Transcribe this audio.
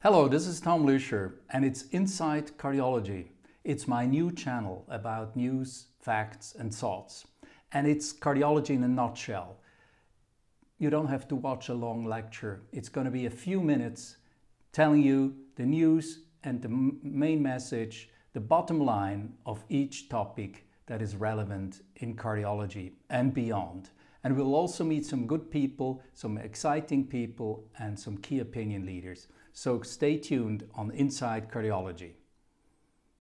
Hello, this is Tom Lüscher and it's Inside Cardiology. It's my new channel about news, facts and thoughts. And it's cardiology in a nutshell. You don't have to watch a long lecture. It's going to be a few minutes telling you the news and the main message, the bottom line of each topic that is relevant in cardiology and beyond. And we'll also meet some good people, some exciting people and some key opinion leaders. So stay tuned on Inside Cardiology.